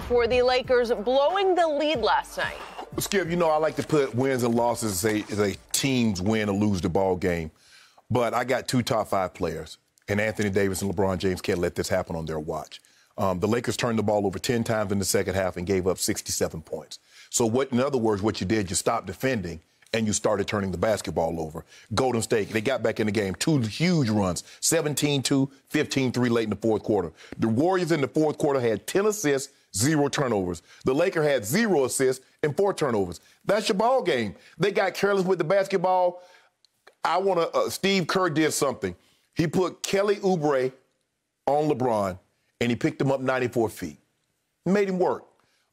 for the Lakers blowing the lead last night. Skip, you know I like to put wins and losses as a, as a team's win or lose the ball game, but I got two top five players, and Anthony Davis and LeBron James can't let this happen on their watch. Um, the Lakers turned the ball over 10 times in the second half and gave up 67 points. So, what, in other words, what you did, you stopped defending and you started turning the basketball over. Golden State, they got back in the game. Two huge runs 17 2, 15 3 late in the fourth quarter. The Warriors in the fourth quarter had 10 assists, zero turnovers. The Laker had zero assists and four turnovers. That's your ball game. They got careless with the basketball. I want to, uh, Steve Kerr did something. He put Kelly Oubre on LeBron and he picked him up 94 feet. Made him work.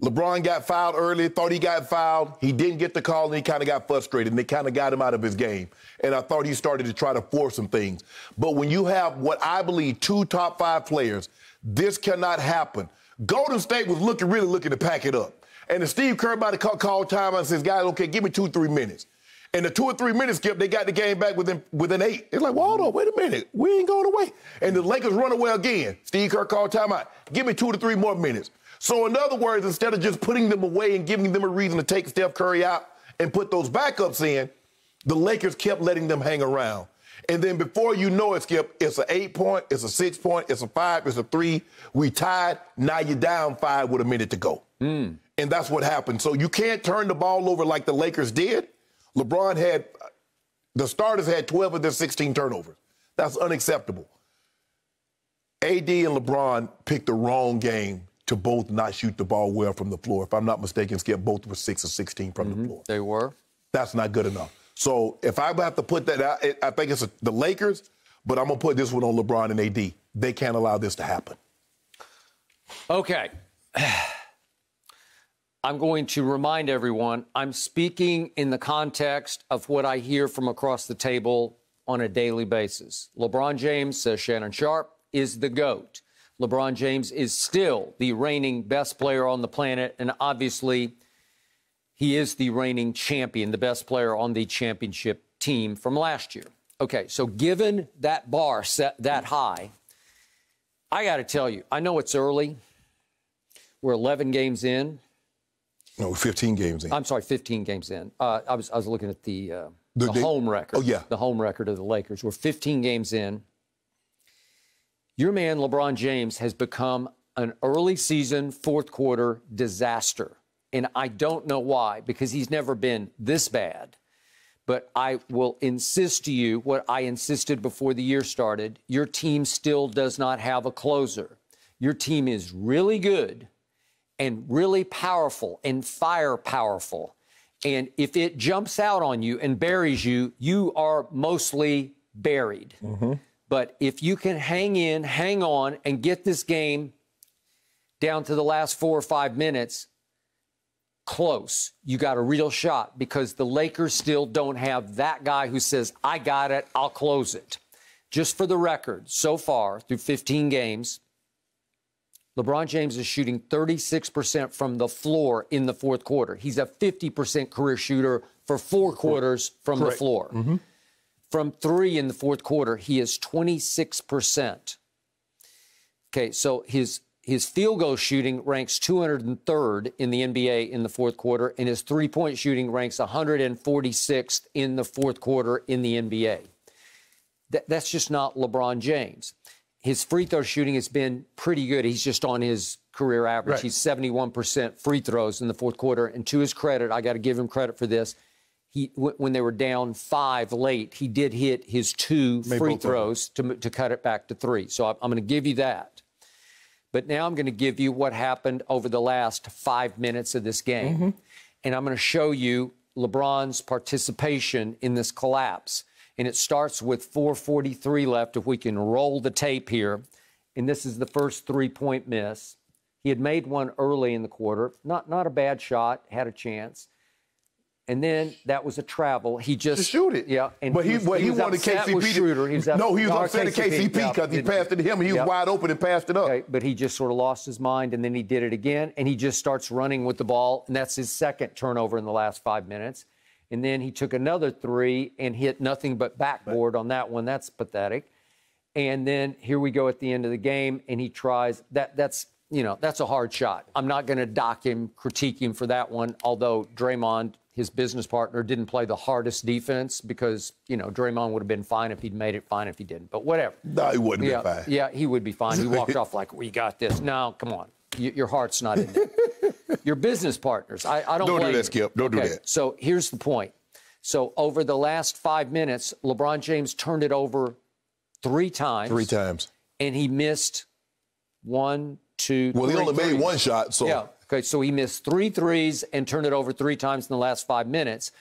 LeBron got fouled early, thought he got fouled. He didn't get the call, and he kind of got frustrated, and they kind of got him out of his game. And I thought he started to try to force some things. But when you have what I believe two top five players, this cannot happen. Golden State was looking, really looking to pack it up. And the Steve Kerr about to call, time and says, guys, okay, give me two, three minutes. And the two or three minutes, Skip, they got the game back within within eight. It's like, well, hold on, wait a minute. We ain't going away. And the Lakers run away again. Steve Kerr called timeout. Give me two to three more minutes. So, in other words, instead of just putting them away and giving them a reason to take Steph Curry out and put those backups in, the Lakers kept letting them hang around. And then before you know it, Skip, it's an eight point, it's a six point, it's a five, it's a three. We tied. Now you're down five with a minute to go. Mm. And that's what happened. So you can't turn the ball over like the Lakers did. LeBron had, the starters had 12 of their 16 turnovers. That's unacceptable. AD and LeBron picked the wrong game to both not shoot the ball well from the floor. If I'm not mistaken, Skip, both were 6 or 16 from mm-hmm. the floor. They were. That's not good enough. So if I have to put that out, I think it's the Lakers, but I'm going to put this one on LeBron and AD. They can't allow this to happen. Okay. I'm going to remind everyone I'm speaking in the context of what I hear from across the table on a daily basis. LeBron James, says Shannon Sharpe, is the GOAT. LeBron James is still the reigning best player on the planet, and obviously, he is the reigning champion, the best player on the championship team from last year. Okay, so given that bar set that high, I got to tell you, I know it's early. We're 11 games in. No, 15 games in. I'm sorry, 15 games in. Uh, I was I was looking at the uh, the, the home record. Oh yeah, the home record of the Lakers. We're 15 games in. Your man LeBron James has become an early season fourth quarter disaster, and I don't know why because he's never been this bad. But I will insist to you what I insisted before the year started. Your team still does not have a closer. Your team is really good and really powerful and fire powerful. And if it jumps out on you and buries you, you are mostly buried. Mm-hmm. But if you can hang in, hang on, and get this game down to the last four or five minutes close, you got a real shot because the Lakers still don't have that guy who says, I got it, I'll close it. Just for the record, so far through 15 games, LeBron James is shooting 36% from the floor in the fourth quarter. He's a 50% career shooter for four quarters from Correct. the floor. Mm-hmm. From three in the fourth quarter, he is 26%. Okay, so his his field goal shooting ranks 203rd in the NBA in the fourth quarter, and his three point shooting ranks 146th in the fourth quarter in the NBA. Th- that's just not LeBron James his free throw shooting has been pretty good. He's just on his career average. Right. He's 71% free throws in the fourth quarter. And to his credit, I got to give him credit for this. He, when they were down five late, he did hit his two Made free throws to, to cut it back to three. So I'm, I'm going to give you that. But now I'm going to give you what happened over the last five minutes of this game. Mm-hmm. And I'm going to show you LeBron's participation in this collapse and it starts with 443 left if we can roll the tape here. And this is the first three-point miss. He had made one early in the quarter. Not not a bad shot, had a chance. And then that was a travel. He just to shoot it. Yeah, and but he, he, he, he wanted KCP. To, Schroeder. He was no, he was upset at KCP because he passed it to him and he was yep. wide open and passed it up. Okay, but he just sort of lost his mind and then he did it again and he just starts running with the ball and that's his second turnover in the last five minutes. And then he took another three and hit nothing but backboard on that one. That's pathetic. And then here we go at the end of the game, and he tries that. That's you know, that's a hard shot. I'm not going to dock him, critique him for that one, although Draymond, his business partner, didn't play the hardest defense because, you know, Draymond would have been fine if he'd made it, fine if he didn't. But whatever. No, he wouldn't yeah, be fine. Yeah, he would be fine. He walked off like, we got this. No, come on. Y- your heart's not in it. your business partners. I, I don't Don't do that, you. Skip. Don't do that. So here's the point. So over the last five minutes, LeBron James turned it over three times. Three times. And he missed one, two, Well, he only made one shot, so Yeah. Okay. So he missed three threes and turned it over three times in the last five minutes.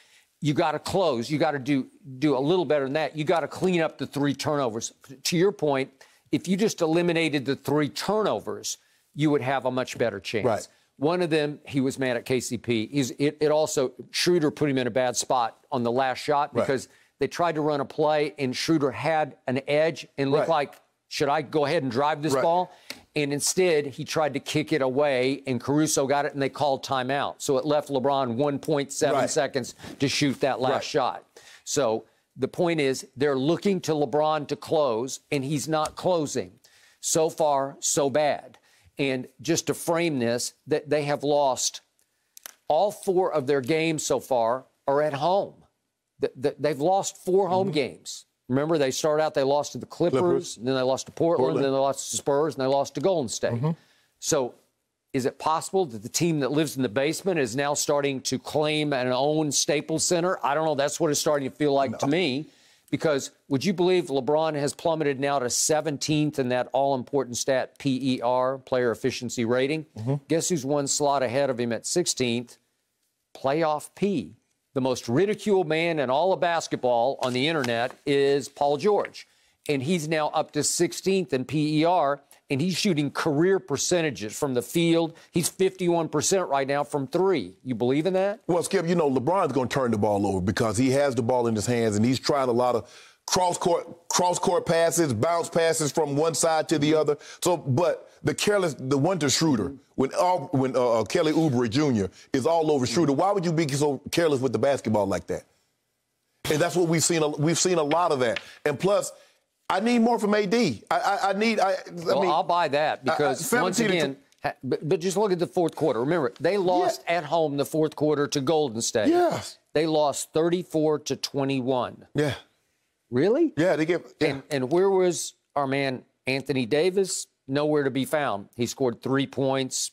You got to close. You got to do do a little better than that. You got to clean up the three turnovers. To your point, if you just eliminated the three turnovers, you would have a much better chance. Right. One of them, he was mad at KCP. He's, it, it also Schroeder put him in a bad spot on the last shot Right. because they tried to run a play and Schroeder had an edge and looked Right. like, should I go ahead and drive this Right. ball? And instead, he tried to kick it away, and Caruso got it, and they called timeout. So it left LeBron 1.7 Right. seconds to shoot that last Right. shot. So the point is, they're looking to LeBron to close, and he's not closing. So far, so bad. And just to frame this, that they have lost all four of their games so far are at home. Th- th- They've lost 4 home mm-hmm. games. Remember, they start out, they lost to the Clippers. Clippers. and then they lost to Portland, Portland. then they lost to Spurs, and they lost to Golden State. Mm-hmm. So, is it possible that the team that lives in the basement is now starting to claim and own Staples Center? I don't know. That's what it's starting to feel like to me. Because would you believe LeBron has plummeted now to 17th in that all important stat PER, player efficiency rating? Mm-hmm. Guess who's one slot ahead of him at 16th? Playoff P. The most ridiculed man in all of basketball on the internet is Paul George. And he's now up to 16th in PER, and he's shooting career percentages from the field. He's 51% right now from three. You believe in that? Well, Skip, you know, LeBron's going to turn the ball over because he has the ball in his hands and he's trying a lot of cross court cross court passes, bounce passes from one side to the other. So, but the careless, the one to Schroeder, when all, when uh, uh, Kelly Oubre Jr. is all over Schroeder, why would you be so careless with the basketball like that? And that's what we've seen. a- We've seen a lot of that. And plus, I need more from AD. I, I, I need. I, I Well, mean, I'll buy that because I- once 17 again, but, but just look at the fourth quarter. Remember, they lost at home the fourth quarter to Golden State. Yes. They lost 34 to 21. yeah, Really? yeah. They get. Yeah. And, and where was our man Anthony Davis? Nowhere to be found. He scored three points,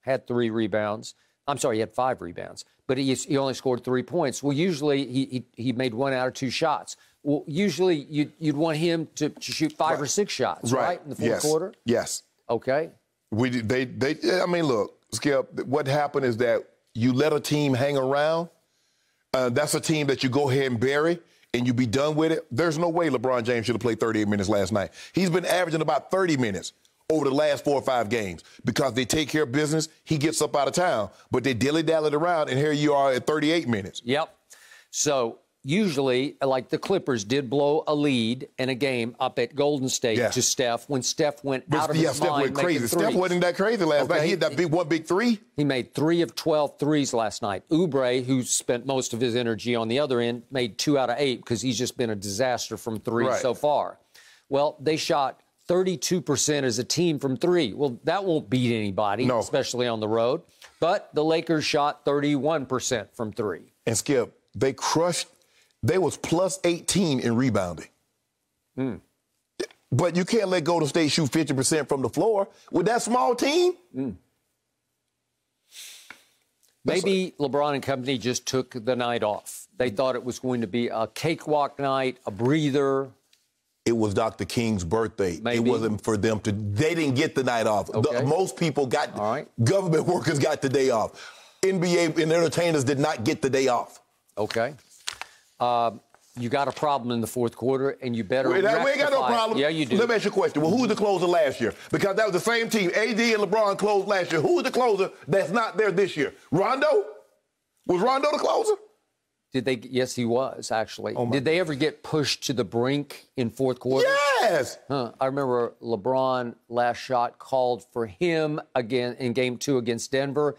had three rebounds. I'm sorry, he had five rebounds, but he, he only scored three points. Well, usually he, he, he made one out of two shots. Well, usually you'd, you'd want him to, to shoot five or six shots, right, in the fourth yes. quarter? Yes. Okay. We they they. I mean, look, Skip. What happened is that you let a team hang around. Uh, that's a team that you go ahead and bury, and you be done with it. There's no way LeBron James should have played 38 minutes last night. He's been averaging about 30 minutes over the last four or five games because they take care of business. He gets up out of town, but they dilly dallied around, and here you are at 38 minutes. Yep. So usually, like the Clippers did blow a lead in a game up at Golden State Yeah. to Steph when Steph went out of yeah, his Steph mind went crazy. Steph wasn't that crazy last night. He had that big one, big three. He made three of 12 threes last night. Oubre, who spent most of his energy on the other end, made two out of eight because he's just been a disaster from three Right. so far. Well, they shot 32% as a team from three. Well, that won't beat anybody, No. especially on the road. But the Lakers shot 31% from three. and Skip, they crushed. They was plus 18 in rebounding. Hmm. But you can't let Golden State shoot 50% from the floor with that small team. Maybe LeBron and company just took the night off. They thought it was going to be a cakewalk night, a breather. It was Dr. King's birthday. Maybe. It wasn't for them to. They didn't get the night off. The- most people got. All right. Government workers got the day off. NBA and entertainers did not get the day off. Okay. Um, you got a problem in the fourth quarter, and you better. We, we ain't got no problem. Yeah, you do. Let me ask you a question. Well, who was the closer last year? Because that was the same team. AD and LeBron closed last year. Who was the closer that's not there this year? Rondo? Was Rondo the closer? Did they? Yes, he was actually. Oh, Did they ever get pushed to the brink in fourth quarter? Yes. Huh. I remember LeBron last shot called for him again in Game Two against Denver,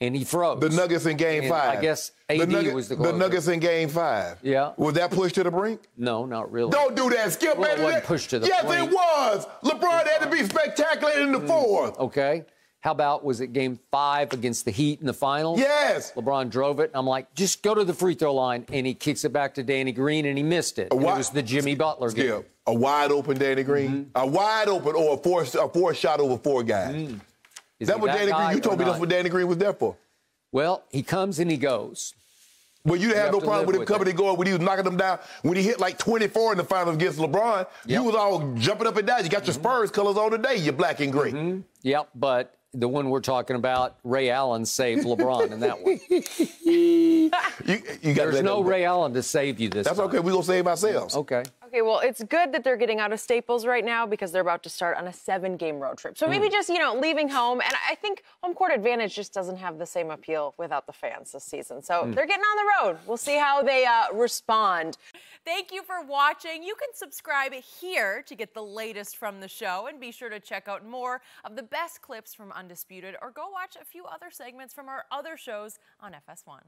and he froze. The Nuggets in Game And Five. I guess the AD Nugget- was the the. Nuggets in Game Five. Yeah. Was that pushed to the brink? No, not really. Don't do that, Skip. Well, it wasn't pushed to the yes, brink. it was. LeBron had to be spectacular in the fourth. Okay. How about was it game five against the Heat in the finals? Yes. LeBron drove it. I'm like, just go to the free throw line, and he kicks it back to Danny Green, and he missed it. Why- it was the Jimmy Butler game. Skip. A wide open Danny Green. Mm-hmm. A wide open or a four a four shot over four guys. Is That what Danny Green. You told me that's what Danny Green was there for. Well, he comes and he goes. Well, you have no problem with him with coming it. and going when he was knocking them down. When he hit like 24 in the finals against LeBron, you Yep. Mm-hmm. was all jumping up and down. You got your Spurs colors on today. You're black and gray. Yep, but the one we're talking about, Ray Allen saved LeBron in that one. You, you got There's no Ray Allen to save you this That's time. okay. We're going to save ourselves. Okay. Okay, well, it's good that they're getting out of Staples right now because they're about to start on a seven game road trip. So maybe just, you know, leaving home. And I think home court advantage just doesn't have the same appeal without the fans this season. So they're getting on the road. We'll see how they uh, respond. Thank you for watching. You can subscribe here to get the latest from the show and be sure to check out more of the best clips from Undisputed or go watch a few other segments from our other shows on FS1.